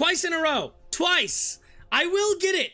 Twice in a row. Twice. I will get it.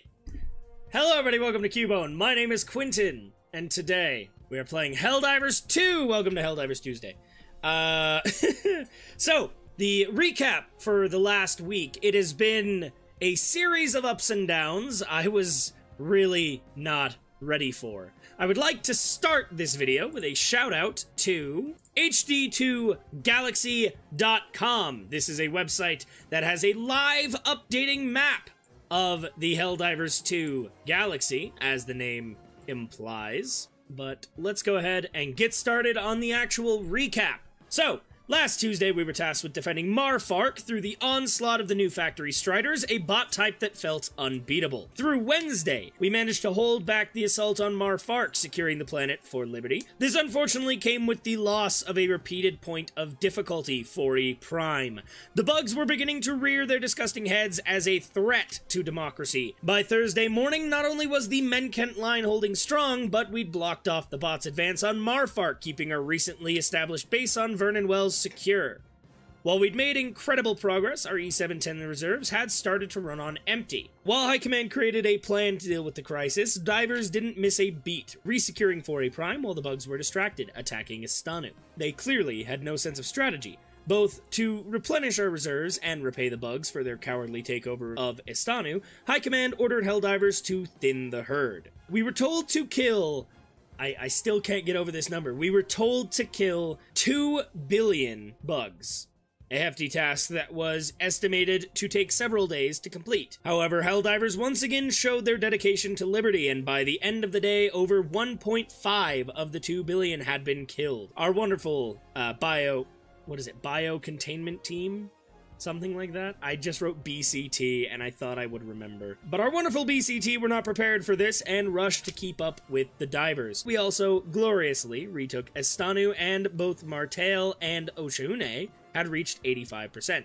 Hello, everybody. Welcome to Qubone. My name is Quentin, and today we are playing Helldivers 2. Welcome to Helldivers Tuesday. Uh, so, the recap for the last week. It has been a series of ups and downs I was really not ready for. I would like to start this video with a shout out to HD2Galaxy.com. This is a website that has a live updating map of the Helldivers 2 Galaxy, as the name implies. But let's go ahead and get started on the actual recap. So, Last Tuesday, we were tasked with defending Marfark through the onslaught of the new factory Striders, a bot type that felt unbeatable. Through Wednesday, we managed to hold back the assault on Marfark, securing the planet for Liberty. This unfortunately came with the loss of a repeated point of difficulty for E Prime. The bugs were beginning to rear their disgusting heads as a threat to democracy. By Thursday morning, not only was the Menkent line holding strong, but we'd blocked off the bot's advance on Marfark, keeping our recently established base on Vernen Wells secure. While we'd made incredible progress, our E710 reserves had started to run on empty. While High Command created a plan to deal with the crisis, divers didn't miss a beat, resecuring Fori Prime while the bugs were distracted, attacking Estanu. They clearly had no sense of strategy, both to replenish our reserves and repay the bugs for their cowardly takeover of Estanu, High Command ordered Helldivers to thin the herd. We were told to kill I, I still can't get over this number. We were told to kill 2 billion bugs. A hefty task that was estimated to take several days to complete. However, Helldivers once again showed their dedication to liberty, and by the end of the day, over 1.5 of the 2 billion had been killed. Our wonderful uh, bio, what is it, bio containment team something like that. I just wrote BCT and I thought I would remember. But our wonderful BCT were not prepared for this and rushed to keep up with the divers. We also gloriously retook Estanu and both Martale and Oshaune had reached 85%.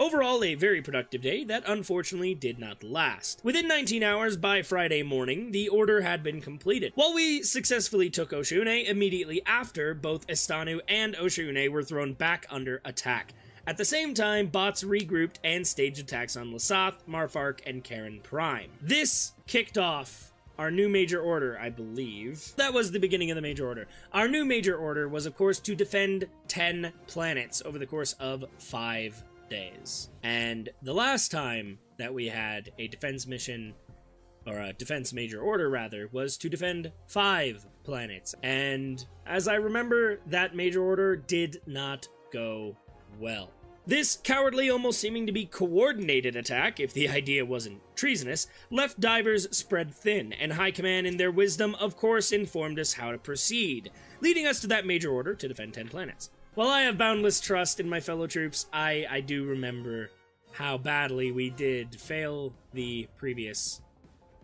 Overall, a very productive day that unfortunately did not last. Within 19 hours by Friday morning, the order had been completed. While we successfully took Oshaune, immediately after, both Estanu and Oshaune were thrown back under attack. At the same time, bots regrouped and staged attacks on Lesath, Marfark, and Karen Prime. This kicked off our new major order, I believe. That was the beginning of the major order. Our new major order was, of course, to defend 10 planets over the course of five days. And the last time that we had a defense mission, or a defense major order rather, was to defend five planets. And as I remember, that major order did not go well. This cowardly, almost seeming to be coordinated attack, if the idea wasn't treasonous, left divers spread thin, and High Command, in their wisdom, of course, informed us how to proceed, leading us to that major order to defend 10 planets. While I have boundless trust in my fellow troops, I, I do remember how badly we did fail the previous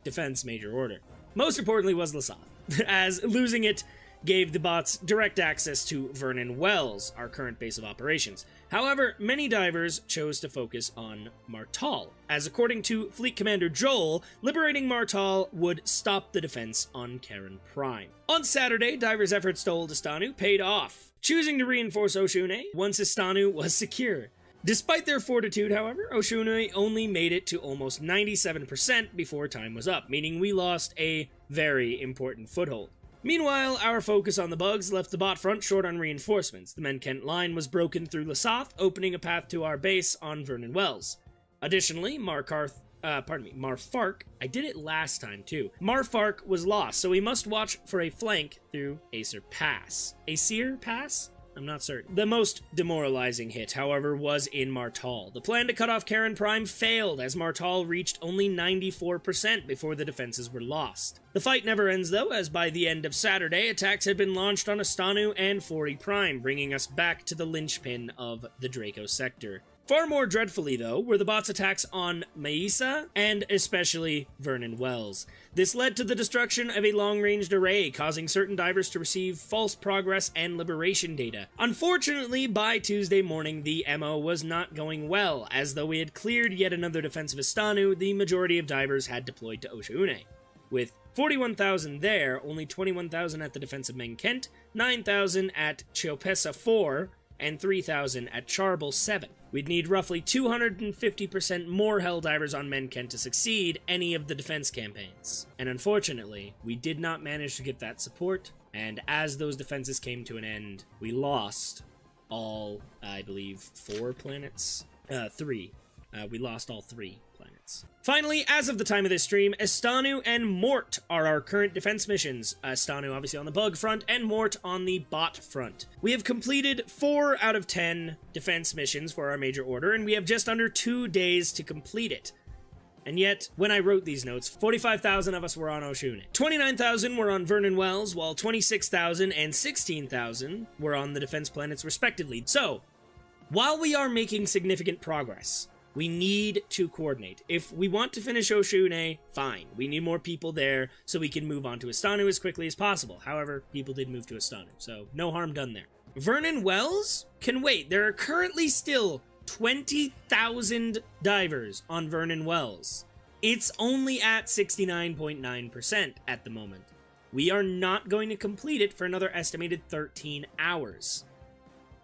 defense major order. Most importantly was Lesath, as losing it gave the bots direct access to Vernen Wells, our current base of operations. However, many divers chose to focus on Martale, as according to Fleet Commander Joel, liberating Martale would stop the defense on Karen Prime. On Saturday, divers' efforts to hold Estanu paid off, choosing to reinforce Oshaune once Estanu was secure. Despite their fortitude, however, Oshaune only made it to almost 97% before time was up, meaning we lost a very important foothold. Meanwhile, our focus on the bugs left the bot front short on reinforcements. The Menkent line was broken through Lesath, opening a path to our base on Vernen Wells. Additionally, Markarth uh, pardon me, Marfark. I did it last time too. Marfark was lost, so we must watch for a flank through Aesir Pass. Aesir Pass? I'm not certain. The most demoralizing hit, however, was in Martale. The plan to cut off Karen Prime failed, as Martale reached only 94% before the defenses were lost. The fight never ends, though, as by the end of Saturday, attacks had been launched on Estanu and Fori Prime, bringing us back to the linchpin of the Draco sector. Far more dreadfully, though, were the bot's attacks on Meissa and especially Vernen Wells. This led to the destruction of a long-ranged array, causing certain divers to receive false progress and liberation data. Unfortunately, by Tuesday morning, the MO was not going well, as though we had cleared yet another defense of Estanu, the majority of divers had deployed to Oshaune. With 41,000 there, only 21,000 at the defense of Menkent, 9,000 at Choepessa 4, and 3,000 at Charbal 7. We'd need roughly 250% more Helldivers on Menkent to succeed any of the defense campaigns. And unfortunately, we did not manage to get that support, and as those defenses came to an end, we lost all, I believe, four planets? Uh, three. Uh, we lost all three Finally, as of the time of this stream, Estanu and Mort are our current defense missions. Uh, Estanu obviously on the bug front, and Mort on the bot front. We have completed 4 out of 10 defense missions for our major order, and we have just under 2 days to complete it. And yet, when I wrote these notes, 45,000 of us were on Oshaune. 29,000 were on Vernen Wells, while 26,000 and 16,000 were on the defense planets respectively. So, while we are making significant progress, we need to coordinate. If we want to finish Oshaune, fine. We need more people there so we can move on to Estanu as quickly as possible. However, people did move to Estanu, so no harm done there. Vernen Wells can wait. There are currently still 20,000 divers on Vernen Wells. It's only at 69.9% at the moment. We are not going to complete it for another estimated 13 hours.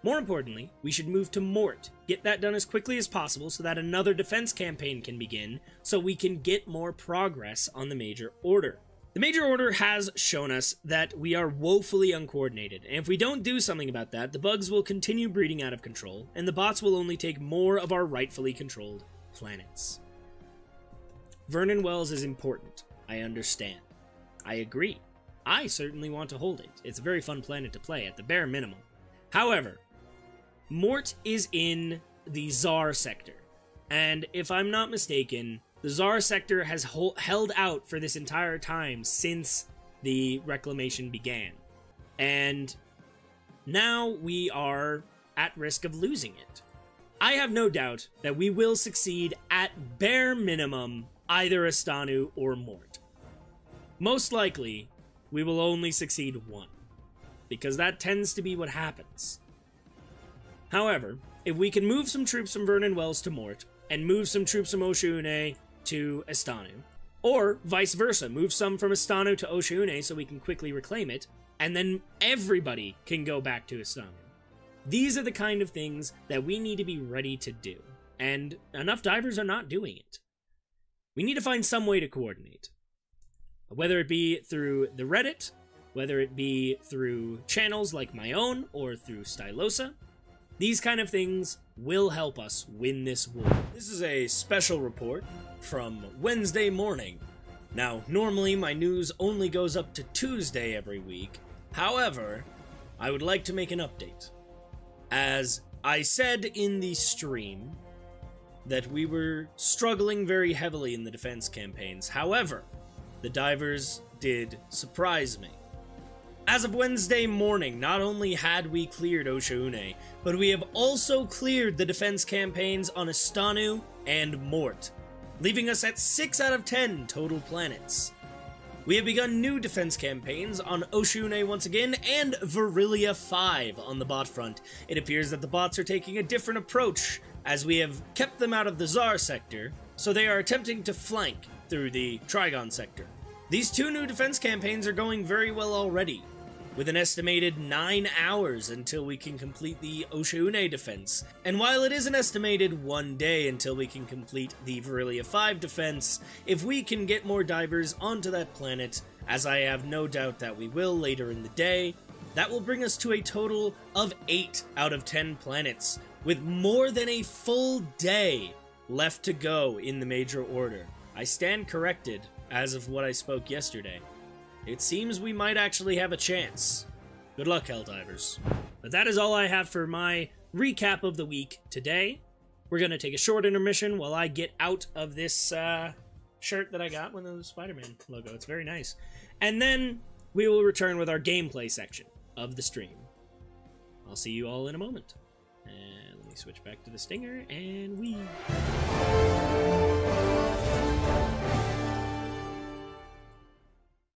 More importantly, we should move to Mort, get that done as quickly as possible so that another defense campaign can begin, so we can get more progress on the Major Order. The Major Order has shown us that we are woefully uncoordinated, and if we don't do something about that, the bugs will continue breeding out of control, and the bots will only take more of our rightfully controlled planets. Vernen Wells is important. I understand. I agree. I certainly want to hold it. It's a very fun planet to play, at the bare minimum. However, Mort is in the Xzar sector, and if I'm not mistaken, the Xzar sector has held out for this entire time since the reclamation began. And now we are at risk of losing it. I have no doubt that we will succeed at bare minimum either Estanu or Mort. Most likely, we will only succeed one, because that tends to be what happens. However, if we can move some troops from Vernen Wells to Mort, and move some troops from Oshaune to Estanu. Or vice versa, move some from Estanu to Oshaune so we can quickly reclaim it, and then everybody can go back to Estanu. These are the kind of things that we need to be ready to do, and enough divers are not doing it. We need to find some way to coordinate. Whether it be through the Reddit, whether it be through channels like my own or through Stylosa, these kind of things will help us win this war. This is a special report from Wednesday morning. Now, normally my news only goes up to Tuesday every week. However, I would like to make an update. As I said in the stream, that we were struggling very heavily in the defense campaigns. However, the divers did surprise me. As of Wednesday morning, not only had we cleared Oshaune, but we have also cleared the defense campaigns on Estanu and Mort, leaving us at 6 out of 10 total planets. We have begun new defense campaigns on Oshaune once again, and Virilia 5 on the bot front. It appears that the bots are taking a different approach, as we have kept them out of the Xzar sector, so they are attempting to flank through the Trigon sector. These two new defense campaigns are going very well already, with an estimated 9 hours until we can complete the Oshaune defense. And while it is an estimated one day until we can complete the Virilia 5 defense, if we can get more divers onto that planet, as I have no doubt that we will later in the day, that will bring us to a total of 8 out of 10 planets, with more than a full day left to go in the major order. I stand corrected as of what I spoke yesterday. It seems we might actually have a chance. Good luck, Helldivers. But that is all I have for my recap of the week today. We're going to take a short intermission while I get out of this uh, shirt that I got with the Spider-Man logo. It's very nice. And then we will return with our gameplay section of the stream. I'll see you all in a moment. And let me switch back to the Stinger, and we...